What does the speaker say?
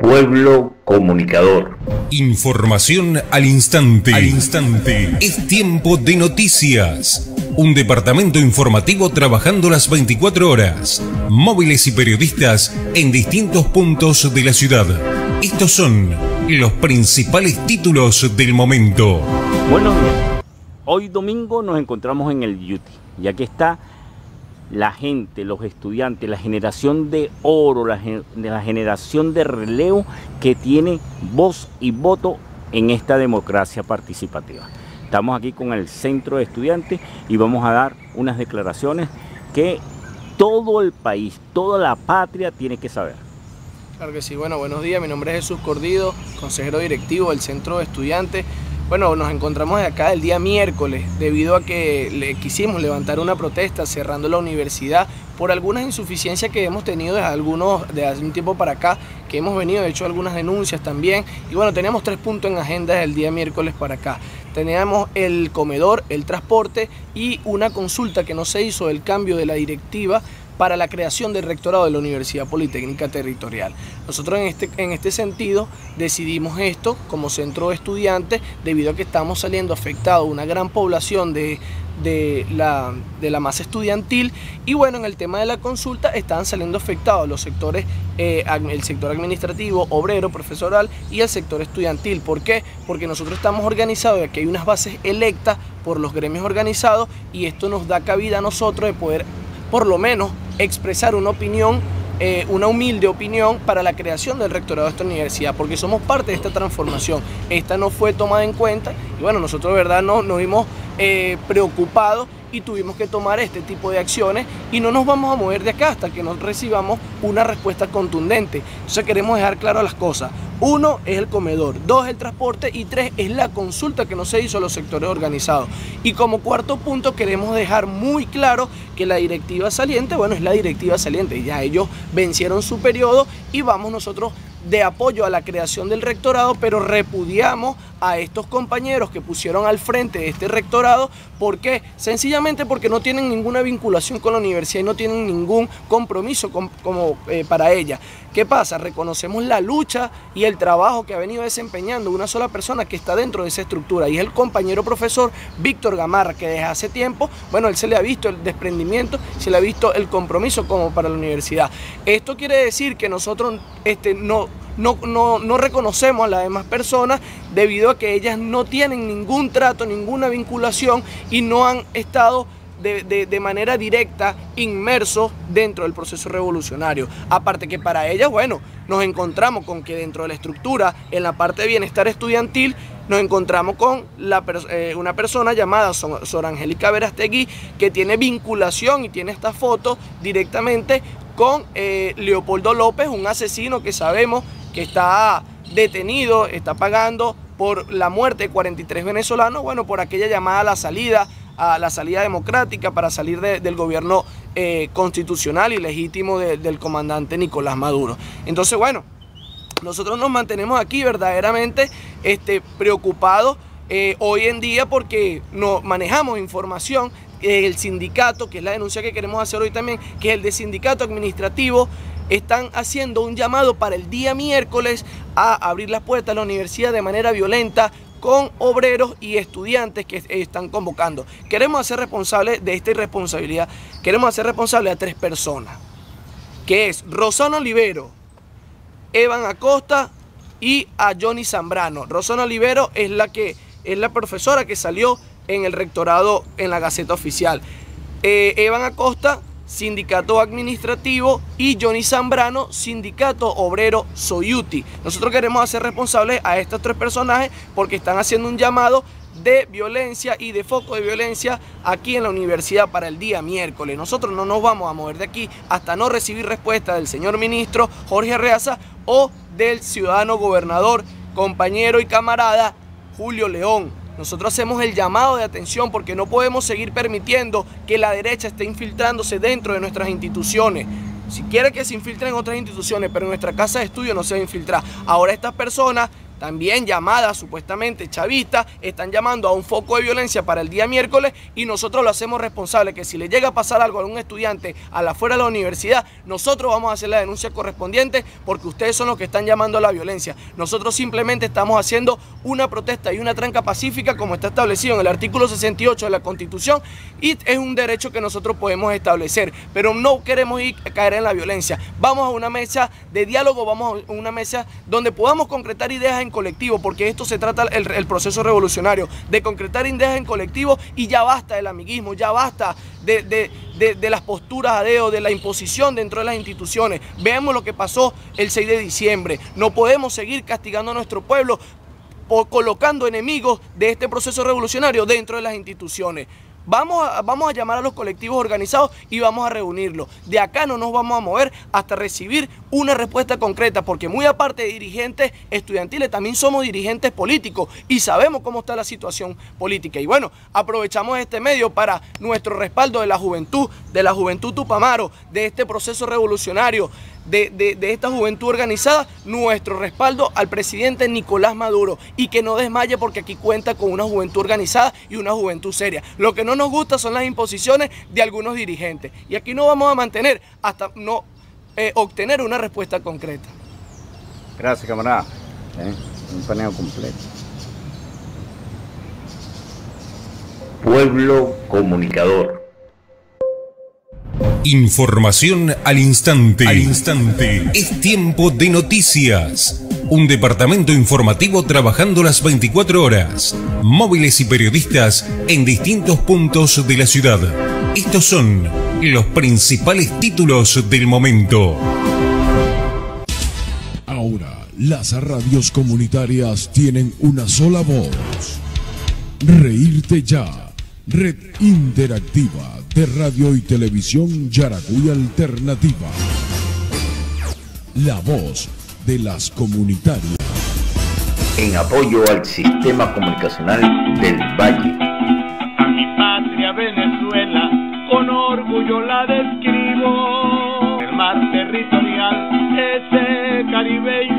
Pueblo Comunicador. Información al instante. Al instante. Es tiempo de noticias. Un departamento informativo trabajando las 24 horas. Móviles y periodistas en distintos puntos de la ciudad. Estos son los principales títulos del momento. Bueno, hoy domingo nos encontramos en el Yuti, ya que está la gente, los estudiantes, la generación de oro, la, la generación de relevo que tiene voz y voto en esta democracia participativa. Estamos aquí con el centro de estudiantes y vamos a dar unas declaraciones que todo el país, toda la patria tiene que saber. Claro que sí, bueno, buenos días, mi nombre es Jesús Cordido, consejero directivo del centro de estudiantes. Bueno, nos encontramos acá el día miércoles debido a que le quisimos levantar una protesta cerrando la universidad por algunas insuficiencias que hemos tenido desde, algunos, de hace un tiempo para acá, que hemos venido, hecho algunas denuncias también. Y bueno, teníamos tres puntos en agenda desde el día miércoles para acá. Teníamos el comedor, el transporte y una consulta que no se hizo del cambio de la directiva para la creación del rectorado de la Universidad Politécnica Territorial. Nosotros en este, en este sentido decidimos esto como centro de estudiantes debido a que estamos saliendo afectados una gran población de, de la, de la, masa estudiantil y bueno, en el tema de la consulta están saliendo afectados los sectores, eh, el sector administrativo, obrero, profesoral y el sector estudiantil. ¿Por qué? Porque nosotros estamos organizados y aquí hay unas bases electas por los gremios organizados y esto nos da cabida a nosotros de poder por lo menos expresar una opinión, eh, una humilde opinión para la creación del rectorado de esta universidad, porque somos parte de esta transformación. Esta no fue tomada en cuenta y bueno, nosotros de verdad no, nos vimos eh, preocupados y tuvimos que tomar este tipo de acciones y no nos vamos a mover de acá hasta que nos recibamos una respuesta contundente. Entonces queremos dejar claro las cosas. Uno es el comedor, dos el transporte y tres es la consulta que no se hizo a los sectores organizados. Y como cuarto punto queremos dejar muy claro que la directiva saliente, bueno, es la directiva saliente, ya ellos vencieron su periodo y vamos nosotros de apoyo a la creación del rectorado, pero repudiamos a estos compañeros que pusieron al frente de este rectorado. ¿Por qué? Sencillamente porque no tienen ninguna vinculación con la universidad y no tienen ningún compromiso como eh, para ella. ¿Qué pasa? Reconocemos la lucha y el trabajo que ha venido desempeñando una sola persona que está dentro de esa estructura y es el compañero profesor Víctor Gamarra, que desde hace tiempo, bueno, él se le ha visto el desprendimiento, se le ha visto el compromiso como para la universidad. Esto quiere decir que nosotros este, no no, no, reconocemos a las demás personas debido a que ellas no tienen ningún trato, ninguna vinculación y no han estado de, manera directa inmersos dentro del proceso revolucionario. Aparte que para ellas, bueno, nos encontramos con que dentro de la estructura, en la parte de bienestar estudiantil, nos encontramos con la, eh, una persona llamada Sor Angélica Verastegui que tiene vinculación y tiene esta foto directamente con eh, Leopoldo López, un asesino que sabemos que está detenido, está pagando por la muerte de 43 venezolanos, bueno, por aquella llamada a la salida, a la salida democrática para salir del gobierno eh, constitucional y legítimo del comandante Nicolás Maduro. Entonces, bueno, nosotros nos mantenemos aquí verdaderamente este, preocupados eh, hoy en día porque no manejamos información el sindicato, que es la denuncia que queremos hacer hoy también, que es el de sindicato administrativo, están haciendo un llamado para el día miércoles a abrir las puertas a la universidad de manera violenta con obreros y estudiantes que están convocando. Queremos hacer responsable de esta irresponsabilidad, queremos hacer responsable a tres personas, que es Rosana Olivero, Evan Acosta y a Johnny Zambrano. Rosana Olivero es la que es la profesora que salió en el rectorado en la Gaceta Oficial. Eh, Evan Acosta Sindicato Administrativo, y Johnny Zambrano, Sindicato Obrero Soyuti. Nosotros queremos hacer responsables a estos tres personajes porque están haciendo un llamado de violencia y de foco de violencia aquí en la universidad para el día miércoles. Nosotros no nos vamos a mover de aquí hasta no recibir respuesta del señor ministro Jorge Arreaza o del ciudadano gobernador, compañero y camarada Julio León. Nosotros hacemos el llamado de atención porque no podemos seguir permitiendo que la derecha esté infiltrándose dentro de nuestras instituciones. Si quiere que se infiltren en otras instituciones, pero en nuestra casa de estudio no se va a infiltrar. Ahora estas personas también llamadas supuestamente chavistas, están llamando a un foco de violencia para el día miércoles y nosotros lo hacemos responsable que si le llega a pasar algo a un estudiante a la fuera de la universidad, nosotros vamos a hacer la denuncia correspondiente porque ustedes son los que están llamando a la violencia. Nosotros simplemente estamos haciendo una protesta y una tranca pacífica como está establecido en el artículo 68 de la Constitución y es un derecho que nosotros podemos establecer, pero no queremos ir a caer en la violencia. Vamos a una mesa de diálogo, vamos a una mesa donde podamos concretar ideas en colectivo, porque esto se trata el, proceso revolucionario, de concretar ideas en colectivo y ya basta del amiguismo, ya basta de, de, las posturas a deo, de la imposición dentro de las instituciones. Veamos lo que pasó el 6 de diciembre. No podemos seguir castigando a nuestro pueblo o colocando enemigos de este proceso revolucionario dentro de las instituciones. Vamos a, vamos a llamar a los colectivos organizados y vamos a reunirlos. De acá no nos vamos a mover hasta recibir una respuesta concreta, porque muy aparte de dirigentes estudiantiles, también somos dirigentes políticos y sabemos cómo está la situación política. Y bueno, aprovechamos este medio para nuestro respaldo de la juventud, de la juventud Tupamaro, de este proceso revolucionario, de, esta juventud organizada, nuestro respaldo al presidente Nicolás Maduro y que no desmaye porque aquí cuenta con una juventud organizada y una juventud seria. Lo que no nos gusta son las imposiciones de algunos dirigentes y aquí no vamos a mantener hasta no eh, obtener una respuesta concreta. Gracias, camarada. Eh, un paneo completo. Pueblo comunicador. Información al instante. Al instante. Es tiempo de noticias. Un departamento informativo trabajando las 24 horas. Móviles y periodistas en distintos puntos de la ciudad. Estos son los principales títulos del momento. Ahora, las radios comunitarias tienen una sola voz. Reírte ya. Red Interactiva de Radio y Televisión Yaracuy Alternativa. La voz de las comunitarias. En apoyo al sistema comunicacional del Valle. A mi patria Venezuela, con orgullo la describo. El mar territorial, ese Caribe